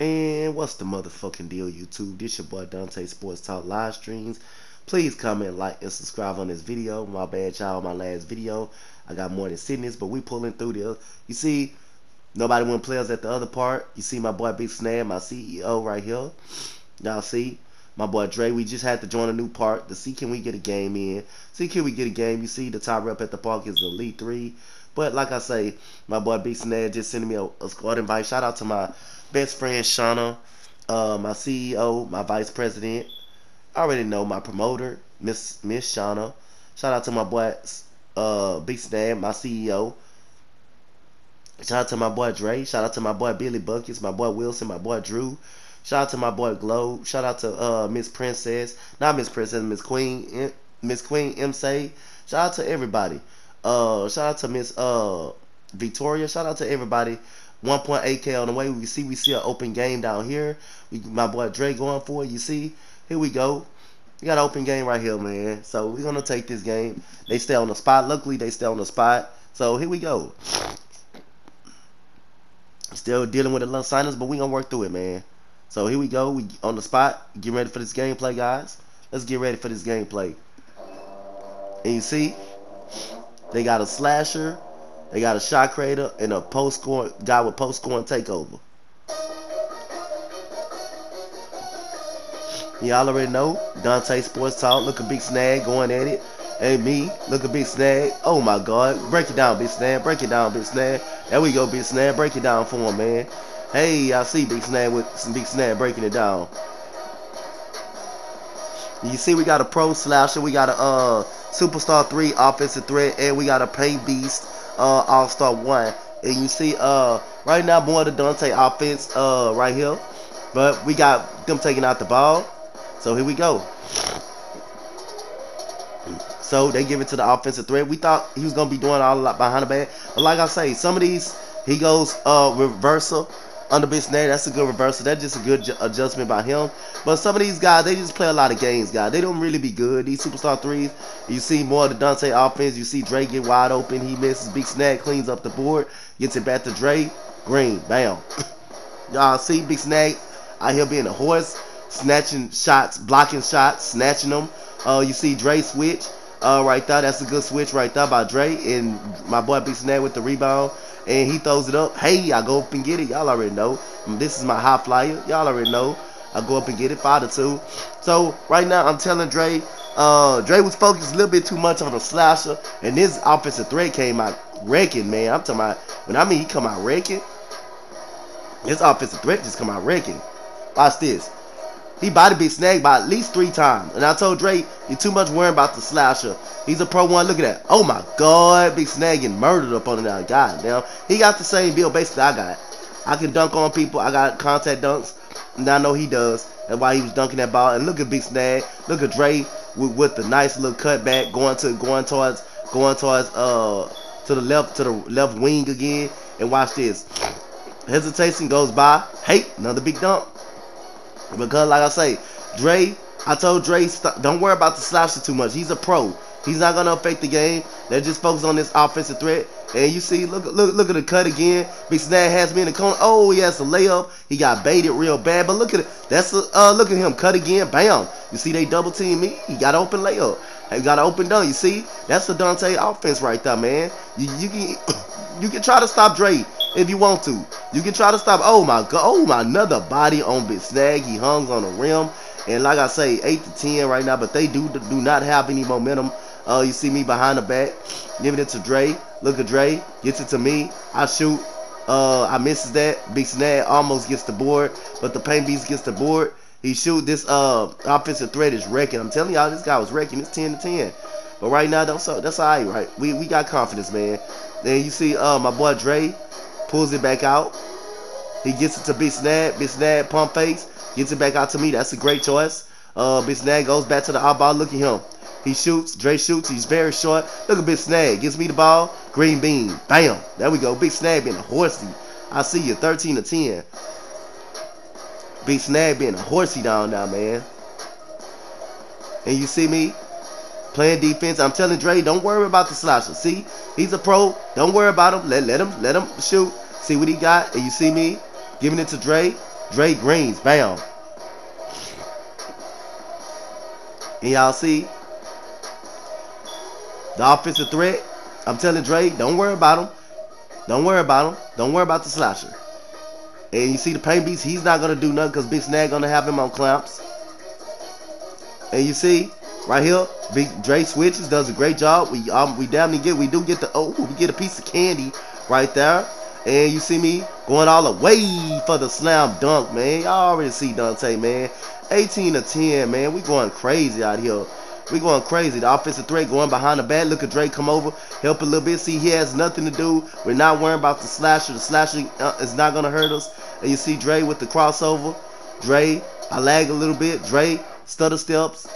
And what's the motherfucking deal, YouTube? This your boy Donte Sports Talk live streams. Please comment, like, and subscribe on this video. My bad, y'all. My last video, I got more than sitting but we pulling through this. You see, nobody went players at the other part. You see my boy Big Snag, my CEO right here. Y'all see, my boy Dre. We just had to join a new part to see can we get a game in. See can we get a game. You see, the top rep at the park is the Elite Three. But like I say, my boy Big Snag just sending me a, a squad invite. Shout out to my best friend Shauna, uh, my CEO, my vice president. I already know my promoter, Miss Miss Shauna. Shout out to my boy uh, Big Snag, my CEO. Shout out to my boy Dre. Shout out to my boy Billy Buckets, my boy Wilson, my boy Drew. Shout out to my boy Glow. Shout out to uh, Miss Princess, not Miss Princess, Miss Queen, Miss Queen M. Say. Shout out to everybody. Uh, shout out to Miss uh, Victoria. Shout out to everybody 1.8k on the way. We see we see an open game down here. We, my boy Dre going for it. You see, here we go. We got an open game right here, man. So we're gonna take this game. They stay on the spot. Luckily, they stay on the spot. So here we go. Still dealing with the low signers, but we gonna work through it, man. So here we go. We on the spot. Get ready for this gameplay, guys. Let's get ready for this gameplay. And you see, they got a slasher they got a shot creator and a post scoring guy with post scoring takeover. Y'all already know Donte Sports Talk. Look a big snag going at it. Hey me, look a big snag. Oh my God, break it down, big snag. Break it down, big snag. There we go, big snag. Break it down for him, man. Hey, I see big snag with some big snag breaking it down. You see, we got a pro slasher. We got a uh, superstar three offensive threat, and we got a paint beast uh, All Star One. And you see, uh, right now, more of the Donte offense, uh, right here. But we got them taking out the ball. So here we go. So they give it to the offensive threat. We thought he was gonna be doing all a lot behind the back, but like I say, some of these he goes uh reversal under Big Snag. That's a good reversal. That's just a good adjustment by him. But some of these guys, they just play a lot of games, guys. They don't really be good. These superstar threes, you see more of the Donte offense. You see Dre get wide open. He misses. Big Snag cleans up the board. Gets it back to Dre. Green. Bam. Y'all see Big Snag out here being a horse. Snatching shots, blocking shots, snatching them. Uh, you see Dre switch uh, right there. That's a good switch right there by Dre. And my boy Big Snag with the rebound and he throws it up. Hey, I go up and get it. Y'all already know. This is my high flyer. Y'all already know. I go up and get it, five to two. So right now, I'm telling Dre, uh, Dre was focused a little bit too much on the slasher, and this offensive threat came out wrecking, man. I'm talking about when I mean he come out wrecking. This offensive threat just come out wrecking. Watch this. He body be snagged by at least three times. And I told Drake, you're too much worrying about the slasher. He's a pro one. Look at that. Oh my God. be snagging murdered up on that guy. Now, he got the same build basically I got. I can dunk on people. I got contact dunks. And I know he does. And why he was dunking that ball. And look at Big Snag. Look at Dre with, with the nice little cutback going to going towards going towards uh to the left to the left wing again. And watch this. Hesitation goes by. Hey, another big dunk. Because, like I say, Dre, I told Dre, don't worry about the slasher too much. He's a pro. He's not gonna affect the game. They're just focused on this offensive threat. And you see, look, look, look at the cut again. Big Snag has me in the corner. Oh, he has a layup. He got baited real bad. But look at it. That's a, uh, look at him cut again. Bam. You see, they double team me. He got open layup. He got open dunk. You see, that's the Donte offense right there, man. You, you can, you can try to stop Dre if you want to. You can try to stop. Oh my god. Oh my another body on Big Snag. He hungs on the rim. And like I say, 8 to 10 right now, but they do do not have any momentum. Uh, you see me behind the back, giving it to Dre. Look at Dre, gets it to me. I shoot. Uh, I misses that. Big Snag almost gets the board, but the Paint Beast gets the board. He shoot this uh offensive threat is wrecking. I'm telling y'all, this guy was wrecking. It's 10 to 10. But right now, that's that's all right, right? We we got confidence, man. Then you see uh my boy Dre pulls it back out. He gets it to Big Snag. Big Snag pump face. Gets it back out to me. That's a great choice. Uh, Big Snag goes back to the eyeball. Look at him. He shoots. Dre shoots. He's very short. Look at Big Snag. Gives me the ball. Green bean. Bam. There we go. Big Snag being a horsey. I see you. 13 to 10. Big Snag being a horsey down now, man. And you see me playing defense. I'm telling Dre, don't worry about the slasher. See, he's a pro. Don't worry about him. Let let him let him shoot. See what he got. And you see me giving it to Dre. Dre Greens, bam. And y'all see the offensive threat. I'm telling Dre, don't worry about him. Don't worry about him. Don't worry about the slasher. And you see the paint beast, he's not gonna do nothing because Big Snag gonna have him on clamps. And you see, right here, Big Dre switches, does a great job. We um we definitely get we do get the oh we get a piece of candy right there. And you see me going all the way for the slam dunk, man. Y'all already see Donte, man. 18 to 10, man. We going crazy out here. We going crazy. The offensive threat going behind the back. Look at Dre come over, help a little bit. See, he has nothing to do. We're not worrying about the slasher. The slasher uh, is not going to hurt us. And you see Dre with the crossover. Dre, I lag a little bit. Dre, stutter steps,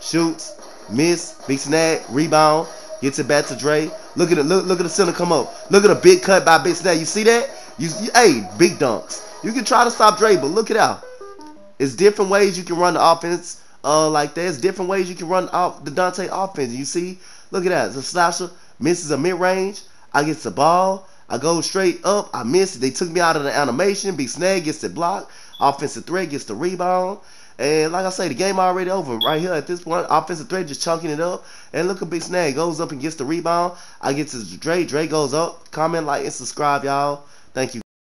shoots, miss, big snag, rebound, gets it back to Dre. Look at it. Look, look at the center come up. Look at a big cut by Big Snag. You see that? You, you, hey, big dunks. You can try to stop Dre, but look it out. It's different ways you can run the offense uh, like. It's different ways you can run off the Donte offense. You see? Look at that. The slasher misses a mid range. I get the ball. I go straight up. I miss it. They took me out of the animation. Big Snag gets the block. Offensive threat gets the rebound. And like I say, the game already over right here at this point. Offensive threat just chunking it up. And look at Big Snag goes up and gets the rebound. I get to Dre. Dre goes up. Comment, like, and subscribe, y'all. Thank you.